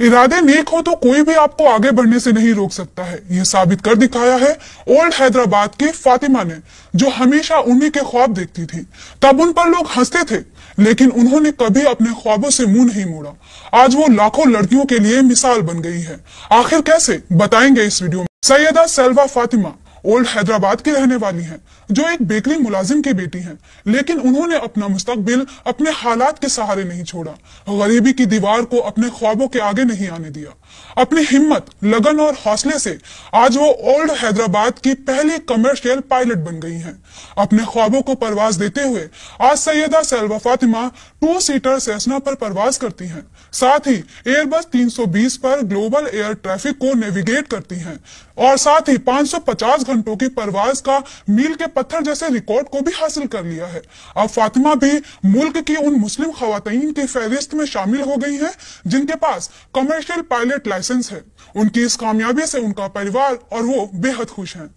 इरादे नेक हो तो कोई भी आपको आगे बढ़ने से नहीं रोक सकता है। ये साबित कर दिखाया है ओल्ड हैदराबाद की फातिमा ने, जो हमेशा उन्हीं के ख्वाब देखती थी। तब उन पर लोग हँसते थे, लेकिन उन्होंने कभी अपने ख्वाबों से मुँह नहीं मोड़ा। आज वो लाखों लड़कियों के लिए मिसाल बन गई है। आखिर कैसे? बताएँगे इस वीडियो में। सैयदा सेल्वा फातिमा ओल्ड हैदराबाद की रहने वाली हैं, जो एक बेकरी मुलाजिम की बेटी हैं, लेकिन उन्होंने अपना मुस्तकबिल अपने हालात के सहारे नहीं छोड़ा गरीबी की दीवार को अपने ख्वाबों के आगे नहीं आने दिया अपनी हिम्मत लगन और हौसले से आज वो ओल्ड हैदराबाद की पहली कमर्शियल पायलट बन गई हैं। अपने ख्वाबों को परवाज देते हुए आज Syeda Selva Fatima two seater Cessna पर परवाज करती हैं। साथ ही एयरबस 320 पर ग्लोबल एयर ट्रैफ़िक को नेविगेट करती हैं और साथ ही 550 घंटों की परवाज का मील के पत्थर जैसे रिकॉर्ड को भी हासिल कर लिया है। अब फातिमा भी मुल्क की उन मुस्लिम खातन की फहरिस्त में शामिल हो गई है, जिनके पास कमर्शियल पायलट लाइसेंस है। उनकी इस कामयाबी से उनका परिवार और वो बेहद खुश हैं।